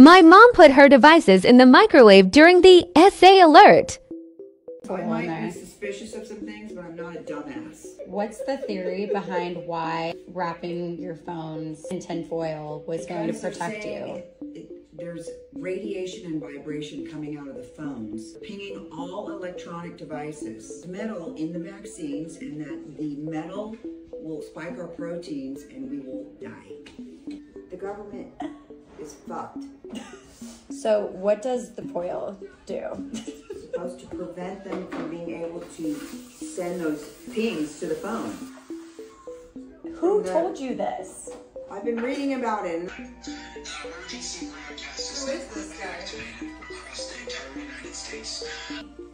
My mom put her devices in the microwave during the SA alert. I might be suspicious of some things, but I'm not a dumbass. What's the theory behind why wrapping your phones in tinfoil was going to protect you? it- it- there's radiation and vibration coming out of the phones, pinging all electronic devices. The Metal in the vaccines, and that the metal will spike our proteins and we will die. The government is fucked. So, what does the foil do? It's supposed to prevent them from being able to send those pings to the phone. Who The- uh, told you this? I've been reading about it. Who is this guy?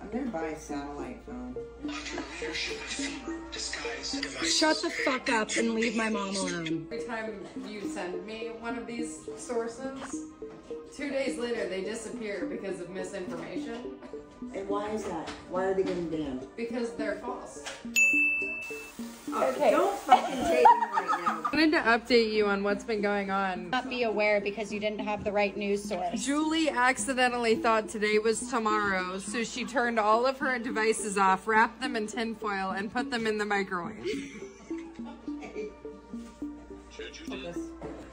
I'm gonna buy a satellite phone. Shut the fuck up and leave my mom alone. Every time you send me one of these sources, two days later they disappear because of misinformation And why is that? Why are they getting banned? because they're false. Okay. Don't fucking take me right now. I wanted to update you on what's been going on. Not be aware because you didn't have the right news source. Julie accidentally thought today was tomorrow, so she turned all of her devices off, wrapped them in tinfoil, and put them in the microwave.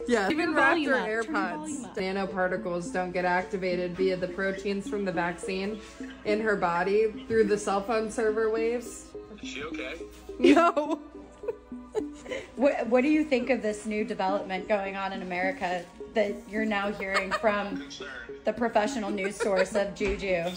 Yeah, even wrapped her up, turn the AirPods. Nanoparticles don't get activated via the proteins from the vaccine in her body through the cell phone server waves. Is she okay? No. What, what do you think of this new development going on in America that you're now hearing from the professional news source of Juju?